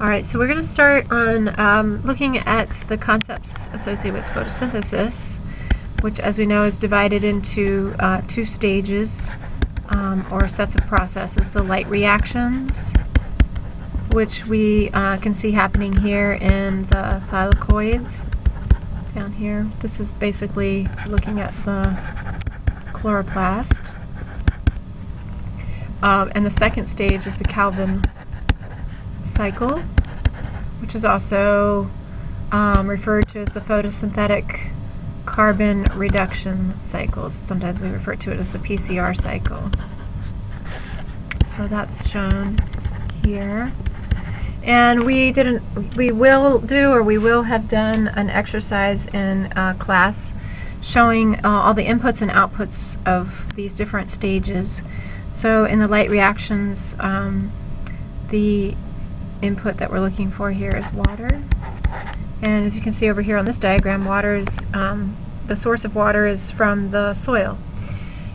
All right, so we're going to start on um, looking at the concepts associated with photosynthesis, which, as we know, is divided into uh, two stages um, or sets of processes the light reactions, which we uh, can see happening here in the thylakoids down here. This is basically looking at the chloroplast. Um, and the second stage is the Calvin cycle, which is also um, referred to as the photosynthetic carbon reduction cycles. Sometimes we refer to it as the PCR cycle. So that's shown here. And we didn't, we will do or we will have done an exercise in uh, class showing uh, all the inputs and outputs of these different stages. So in the light reactions, um, the input that we're looking for here is water. And as you can see over here on this diagram, water is, um, the source of water is from the soil.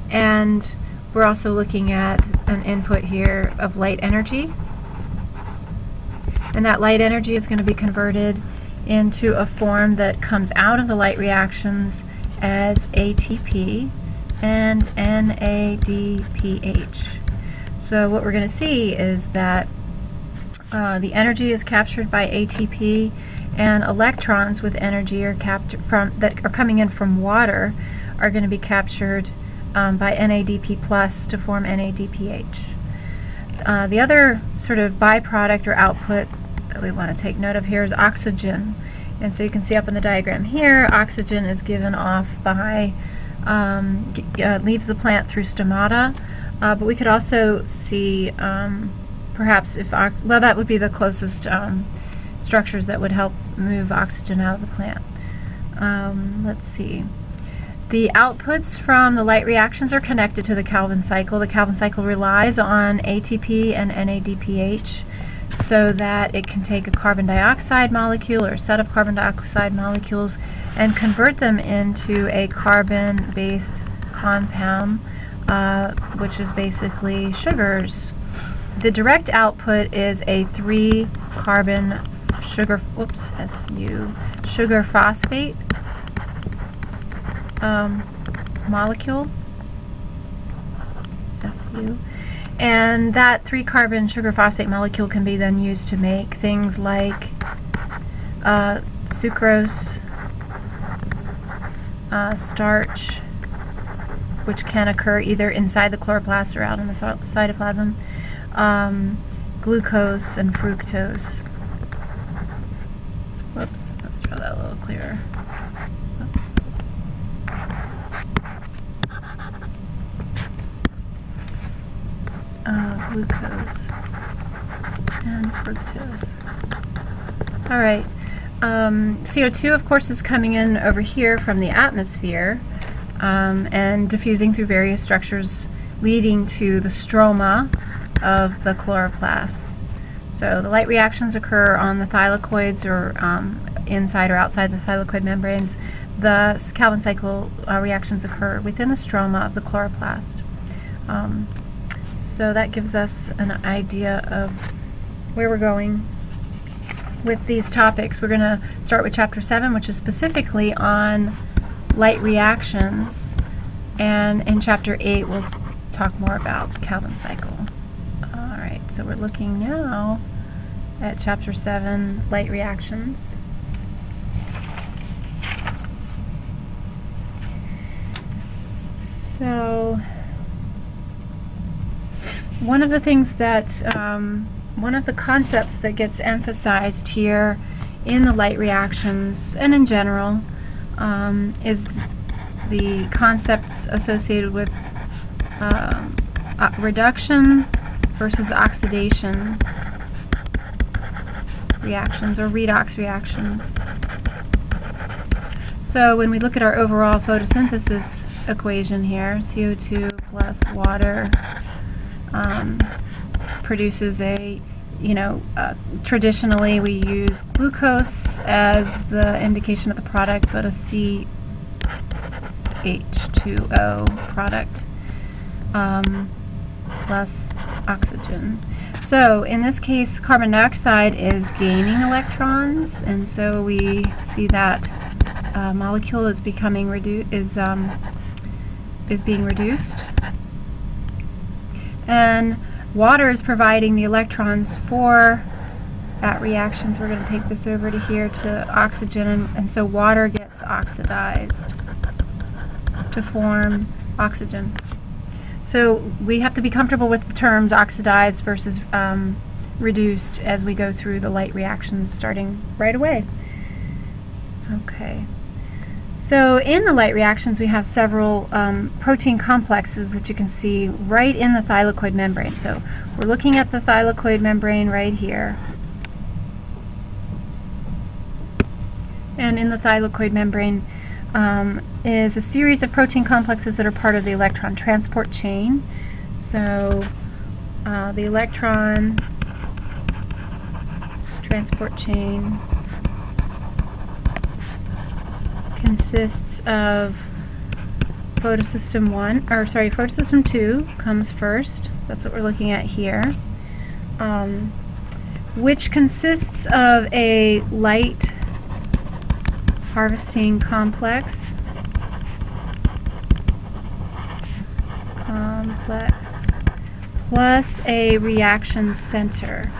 And we're also looking at an input here of light energy. And that light energy is going to be converted into a form that comes out of the light reactions as ATP and NADPH. So what we're going to see is that uh, the energy is captured by ATP and electrons with energy are from that are coming in from water are going to be captured um, by NADP plus to form NADPH. Uh, the other sort of byproduct or output that we want to take note of here is oxygen. And so you can see up in the diagram here, oxygen is given off by, um, uh, leaves the plant through stomata, uh, but we could also see um, perhaps if, well that would be the closest um, structures that would help move oxygen out of the plant. Um, let's see. The outputs from the light reactions are connected to the Calvin cycle. The Calvin cycle relies on ATP and NADPH so that it can take a carbon dioxide molecule or a set of carbon dioxide molecules and convert them into a carbon-based compound, uh, which is basically sugars. The direct output is a three carbon sugar, whoops, SU, sugar phosphate um, molecule, SU. And that three carbon sugar phosphate molecule can be then used to make things like uh, sucrose, uh, starch, which can occur either inside the chloroplast or out in the cytoplasm, um, glucose and fructose. Whoops, let's draw that a little clearer. Uh, glucose and fructose. All right. Um, CO2, of course, is coming in over here from the atmosphere um, and diffusing through various structures leading to the stroma of the chloroplast. So the light reactions occur on the thylakoids or um, inside or outside the thylakoid membranes. The Calvin cycle uh, reactions occur within the stroma of the chloroplast. Um, so that gives us an idea of where we're going with these topics. We're going to start with chapter 7, which is specifically on light reactions. And in chapter 8, we'll talk more about the Calvin cycle. So we're looking now at chapter 7, light reactions. So, one of the things that, um, one of the concepts that gets emphasized here in the light reactions and in general um, is the concepts associated with uh, uh, reduction versus oxidation reactions or redox reactions. So when we look at our overall photosynthesis equation here, CO2 plus water um, produces a, you know, uh, traditionally we use glucose as the indication of the product, but a CH2O product um, plus oxygen. So in this case, carbon dioxide is gaining electrons, and so we see that uh, molecule is becoming reduced is um, is being reduced, and water is providing the electrons for that reaction. So we're going to take this over to here to oxygen, and, and so water gets oxidized to form oxygen. So we have to be comfortable with the terms oxidized versus um, reduced as we go through the light reactions starting right away. Okay. So in the light reactions we have several um, protein complexes that you can see right in the thylakoid membrane. So we're looking at the thylakoid membrane right here. And in the thylakoid membrane um, is a series of protein complexes that are part of the electron transport chain. So uh, the electron transport chain consists of photosystem 1, or sorry, photosystem 2 comes first. That's what we're looking at here. Um, which consists of a light harvesting complex. Complex plus a reaction center.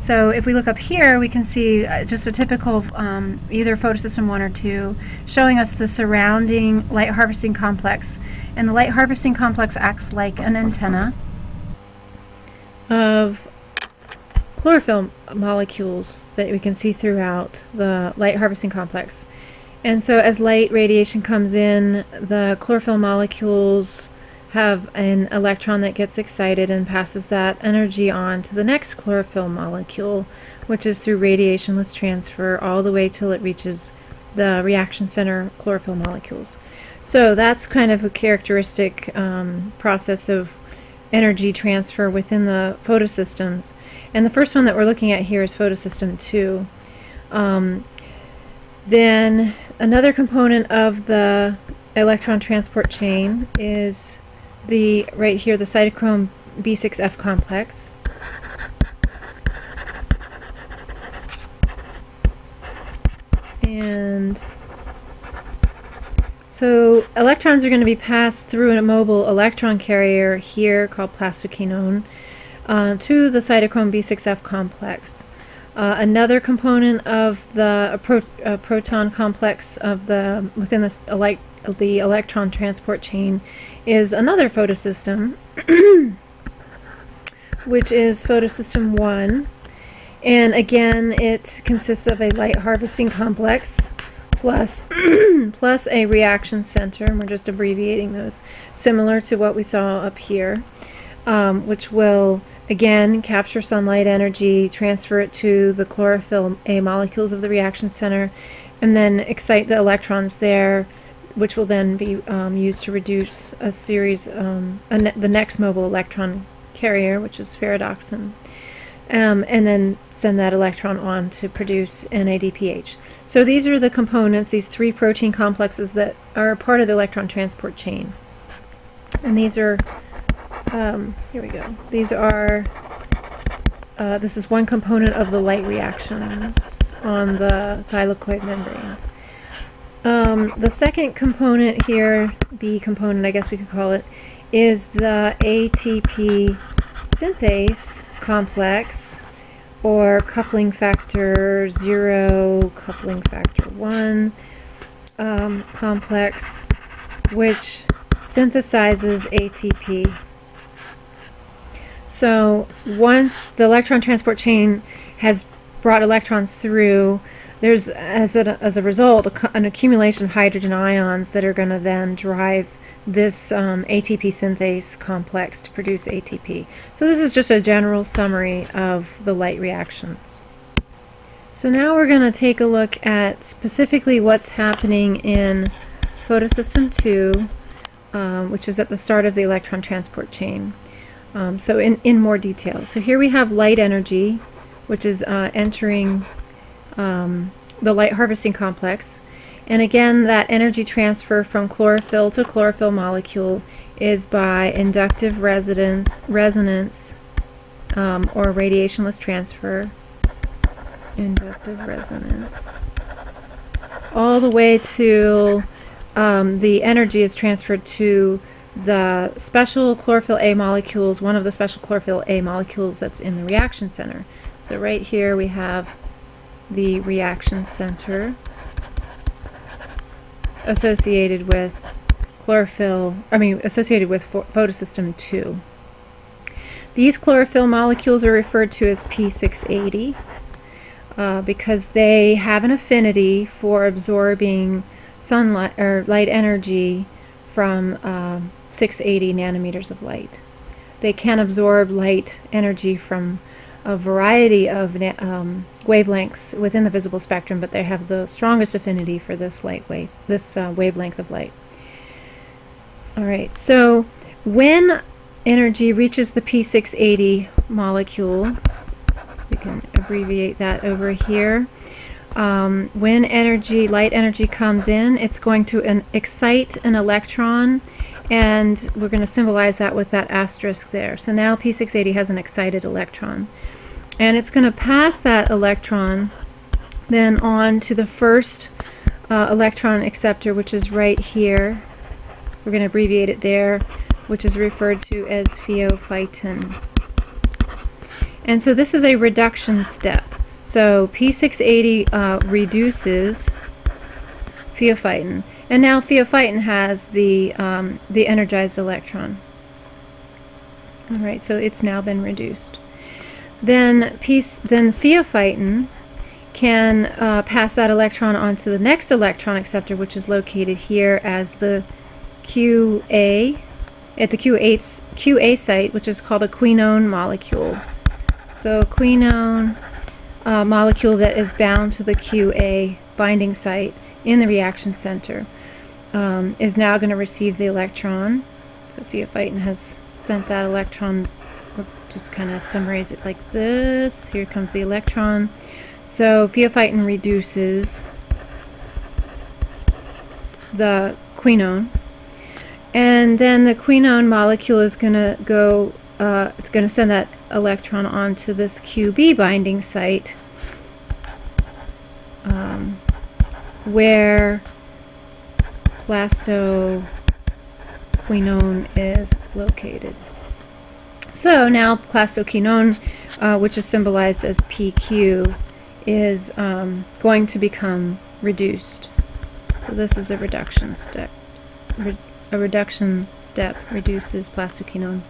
So if we look up here, we can see uh, just a typical um, either photosystem 1 or 2 showing us the surrounding light harvesting complex. And the light harvesting complex acts like an antenna of chlorophyll molecules that we can see throughout the light harvesting complex. And so as light radiation comes in, the chlorophyll molecules have an electron that gets excited and passes that energy on to the next chlorophyll molecule, which is through radiationless transfer all the way till it reaches the reaction center chlorophyll molecules. So that's kind of a characteristic um, process of energy transfer within the photosystems. And the first one that we're looking at here is photosystem 2. Um, then another component of the electron transport chain is the right here the cytochrome B6F complex. And so electrons are going to be passed through a mobile electron carrier here called plastoquinone uh, to the cytochrome B6F complex. Uh, another component of the pro uh, proton complex of the within the, elect the electron transport chain is another photosystem, which is photosystem 1. And again, it consists of a light harvesting complex plus, plus a reaction center, and we're just abbreviating those, similar to what we saw up here, um, which will Again, capture sunlight energy, transfer it to the chlorophyll A molecules of the reaction center, and then excite the electrons there, which will then be um, used to reduce a series, um, a ne the next mobile electron carrier, which is ferredoxin, um, and then send that electron on to produce NADPH. So these are the components, these three protein complexes that are part of the electron transport chain. And these are um, here we go. These are, uh, this is one component of the light reactions on the thylakoid membrane. Um, the second component here, B component I guess we could call it, is the ATP synthase complex or coupling factor 0, coupling factor 1 um, complex, which synthesizes ATP. So once the electron transport chain has brought electrons through, there's, as a, as a result, an accumulation of hydrogen ions that are going to then drive this um, ATP synthase complex to produce ATP. So this is just a general summary of the light reactions. So now we're going to take a look at specifically what's happening in photosystem 2, um, which is at the start of the electron transport chain. Um, so in, in more detail. So here we have light energy, which is uh, entering um, the light harvesting complex. And again, that energy transfer from chlorophyll to chlorophyll molecule is by inductive resonance, resonance um, or radiationless transfer. Inductive resonance. All the way to um, the energy is transferred to the special chlorophyll A molecules, one of the special chlorophyll A molecules that's in the reaction center. So right here we have the reaction center associated with chlorophyll, I mean associated with photosystem 2. These chlorophyll molecules are referred to as P680 uh, because they have an affinity for absorbing sunlight or light energy from uh, 680 nanometers of light. They can absorb light energy from a variety of um, wavelengths within the visible spectrum, but they have the strongest affinity for this light wave, this uh, wavelength of light. All right, so when energy reaches the P680 molecule, we can abbreviate that over here. Um, when energy, light energy comes in, it's going to an, excite an electron and we're going to symbolize that with that asterisk there. So now P680 has an excited electron. And it's going to pass that electron then on to the first uh, electron acceptor, which is right here. We're going to abbreviate it there, which is referred to as pheophytin. And so this is a reduction step. So P680 uh, reduces pheophytin. And now pheophytin has the, um, the energized electron. Alright, so it's now been reduced. Then, piece, then pheophytin can uh, pass that electron on to the next electron acceptor, which is located here as the QA, at the Q8, QA site, which is called a quinone molecule. So quinone uh, molecule that is bound to the QA binding site in the reaction center um, is now going to receive the electron. So pheophytin has sent that electron, we'll just kind of summarize it like this. Here comes the electron. So pheophytin reduces the quinone. And then the quinone molecule is going to go, uh, it's going to send that electron onto this QB binding site um, where plastoquinone is located. So now plastoquinone, uh, which is symbolized as PQ, is um, going to become reduced. So this is a reduction step. Re a reduction step reduces plastoquinone.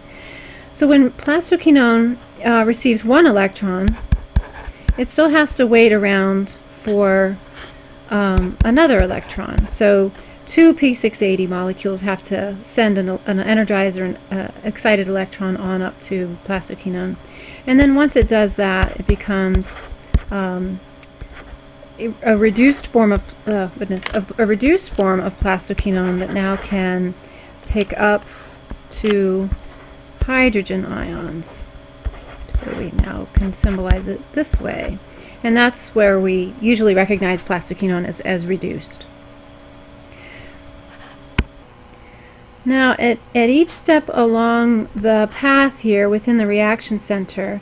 So when plastoquinone uh, receives one electron, it still has to wait around for um, another electron. So two P680 molecules have to send an, an energizer, an uh, excited electron on up to plastoquinone. And then once it does that, it becomes um, a, reduced form of uh, goodness, a, a, reduced form of plastoquinone that now can pick up two hydrogen ions. So we now can symbolize it this way. And that's where we usually recognize plastoquinone as, as reduced. Now, at, at each step along the path here within the reaction center,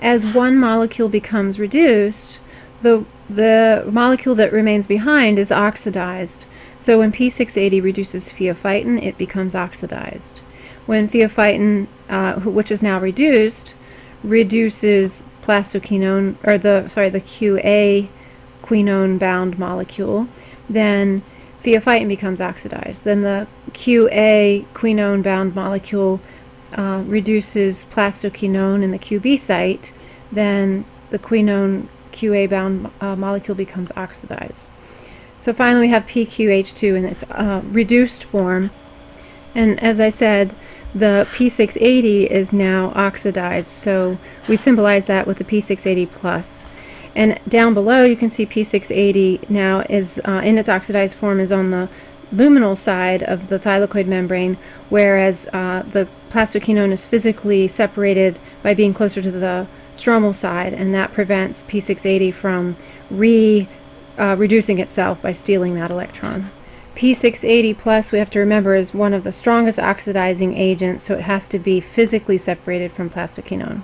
as one molecule becomes reduced, the, the molecule that remains behind is oxidized. So when P680 reduces pheophytin, it becomes oxidized. When pheophytin, uh, which is now reduced, reduces plastoquinone, or the, sorry, the QA quinone bound molecule, then pheophytin becomes oxidized. Then the QA quinone bound molecule uh, reduces plastoquinone in the QB site, then the quinone QA bound uh, molecule becomes oxidized. So finally we have PQH2 in its uh, reduced form. And as I said, the P680 is now oxidized, so we symbolize that with the P680 plus. And down below you can see P680 now is uh, in its oxidized form is on the luminal side of the thylakoid membrane, whereas uh, the plastoquinone is physically separated by being closer to the stromal side, and that prevents P680 from re uh, reducing itself by stealing that electron. P680 plus, we have to remember, is one of the strongest oxidizing agents, so it has to be physically separated from plastoquinone.